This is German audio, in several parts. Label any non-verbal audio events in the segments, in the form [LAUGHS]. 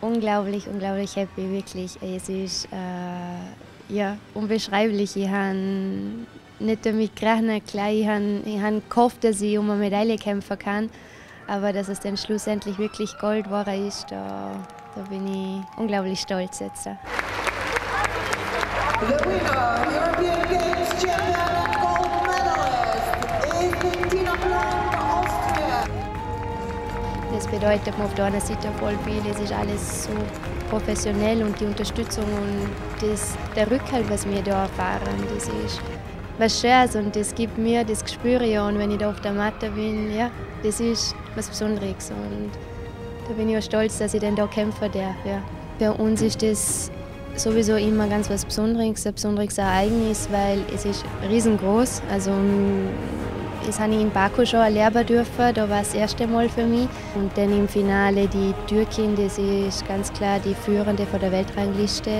unglaublich, unglaublich happy, wirklich. Es ist äh, ja, unbeschreiblich. Ich habe nicht damit gerechnet, klar, ich habe, habe gehofft, dass ich um eine Medaille kämpfen kann, aber dass es dann schlussendlich wirklich Gold war, ist, da, da bin ich unglaublich stolz jetzt. The winner, European bedeutet mir auf der einen Seite voll viel, es ist alles so professionell und die Unterstützung und das, der Rückhalt, was wir da erfahren, das ist was Schönes und das gibt mir das Gespür und wenn ich da auf der Matte bin, ja, das ist was Besonderes und da bin ich auch stolz, dass ich dann da kämpfen darf. Ja. Für uns ist das sowieso immer ganz was Besonderes, ein besonderes Ereignis, weil es ist riesengroß. Also das habe ich in Baku schon erleben dürfen, da war das erste Mal für mich. Und dann im Finale die Türkin, das ist ganz klar die Führende von der Weltrangliste,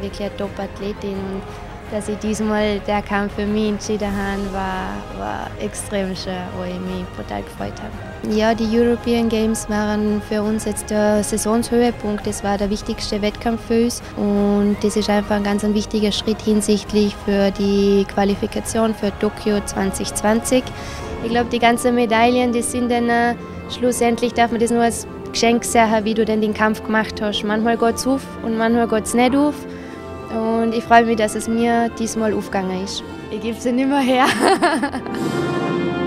wirklich eine Top-Athletin dass ich diesmal der Kampf für mich entschieden habe, war, war extrem schön, wo ich mich total gefreut habe. Ja, die European Games waren für uns jetzt der Saisonshöhepunkt. Das war der wichtigste Wettkampf für uns und das ist einfach ein ganz ein wichtiger Schritt hinsichtlich für die Qualifikation für Tokio 2020. Ich glaube, die ganzen Medaillen, die sind dann äh, schlussendlich, darf man das nur als Geschenk sehen, wie du denn den Kampf gemacht hast. Manchmal geht es auf und manchmal geht es nicht auf. Und ich freue mich, dass es mir diesmal aufgegangen ist. Ich gebe sie nicht mehr her. [LAUGHS]